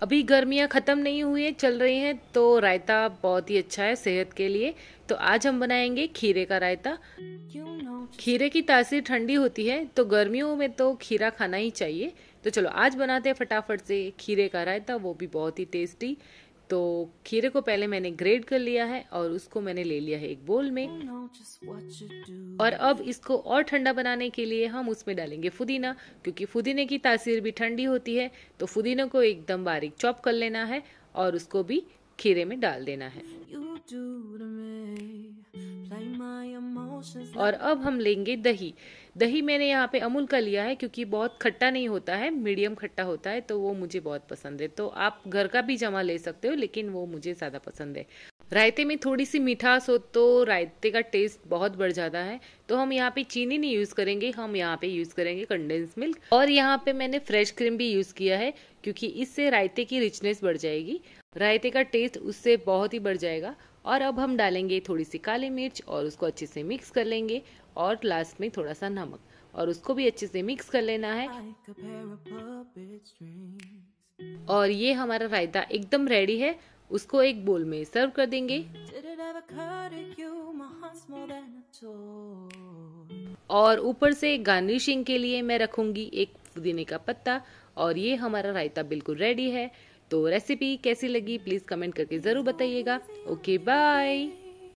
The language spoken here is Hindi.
अभी गर्मियाँ ख़त्म नहीं हुई हैं, चल रही हैं तो रायता बहुत ही अच्छा है सेहत के लिए। तो आज हम बनाएँगे खीरे का रायता। खीरे की तासीर ठंडी होती है तो गर्मियों में तो खीरा खाना ही चाहिए। तो चलो, आज बनाते हैं फटाफट से खीरे का रायता, वो भी बहुत ही टेस्टी तो खीरे को पहले मैंने ग्रेड कर लिया है और उसको मैंने ले लिया है एक बोल में। और अब इसको और ठंडा बनाने के लिए हम उसमें डालेंगे फुदीना क्योंकि फुदीने की तासीर भी ठंडी होती है तो फुदीना को एकदम बारीक चॉप कर लेना है और उसको भी खीरे में डाल देना है। और अब हम लेंगे दही। दही मैंने यहाँ पे अमूल का लिया है क्योंकि बहुत खट्टा नहीं होता है, मीडियम खट्टा होता है तो वो मुझे बहुत पसंद है। तो आप घर का भी जमा ले सकते हो, लेकिन वो मुझे ज़्यादा पसंद है। रायते में थोड़ी सी मिठास हो तो रायते का टेस्ट बहुत बढ़ जाता है। तो हम यहाँ पे चीनी नहीं यूज़ करेंगे, हम यहाँ पे यूज़ करेंगे कंडेंस मिल्क और यहाँ पे मैंने फ्रेश क्रीम भी यूज़ किया है, क्योंकि इससे रायते की रिचनेस बढ़ जाएगी। रायते का टेस्ट उससे बहुत ही बढ़ जाएगा। और अब हम डालेंगे थोड़ी सी काली मिर्च और उसको अच्छे से मिक्स कर लेंगे और लास्ट में थोड़ा सा नमक। और उसको भी अच्छे से मिक्स कर लेना है। और ये हमारा रायता एकदम रेडी है। उसको एक बोल में सर्व कर देंगे। और ऊपर से गार्निशिंग के लिए मैं रखूँगी एक पुदीने का पत्ता। और ये हमारा रायता बिल्कुल रेडी है। तो रेसिपी कैसी लगी? प्लीज़ कमेंट करके ज़रूर बताइएगा। Okay bye